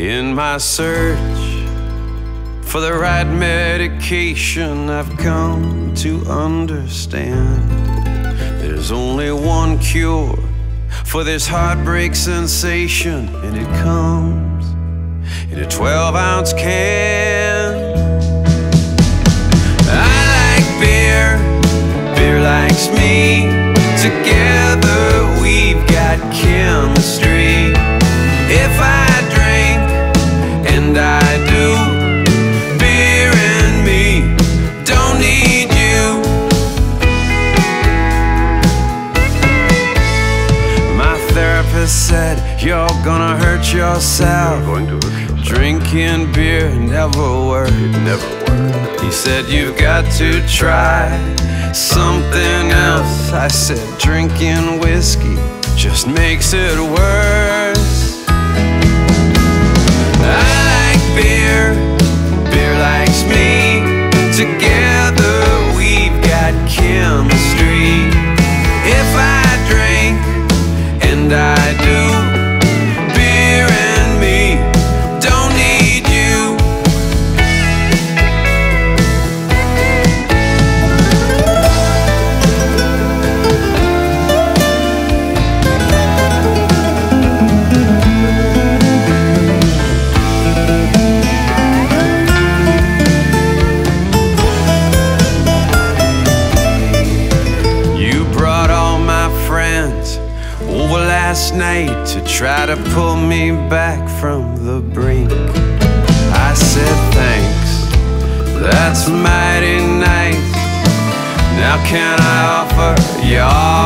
In my search for the right medication, I've come to understand there's only one cure for this heartbreak sensation, and it comes in a 12 ounce can. I like beer, beer likes me. You're gonna hurt yourself. Going to hurt yourself. Drinking beer never worked. Never work. He said you've got to try something else. I said drinking whiskey just makes it worse. Last night to try to pull me back from the brink. I said thanks, that's mighty nice. Now can I offer drink?